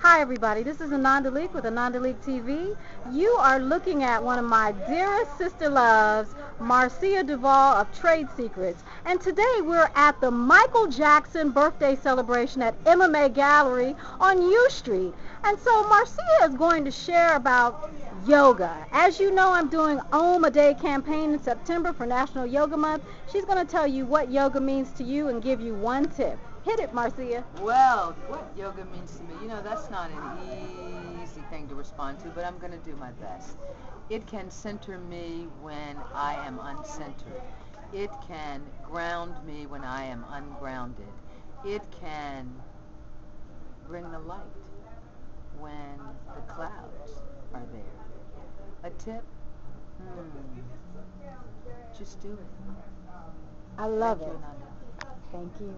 Hi everybody, this is Ananda Leeke with Ananda Leeke TV. You are looking at one of my dearest sister loves, Marcia Duvall of Trade Secrets. And today we're at the Michael Jackson birthday celebration at Emma Mae Gallery on U Street. And so Marcia is going to share about yoga. As you know, I'm doing Om a Day campaign in September for National Yoga Month. She's going to tell you what yoga means to you and give you one tip. Hit it, Marcia. Well, what yoga means to me, you know, that's not an easy thing to respond to, but I'm going to do my best. It can center me when I am uncentered. It can ground me when I am ungrounded. It can bring the light when the clouds are there. A tip? Hmm. Just do it. I love Thank it. you, Thank you.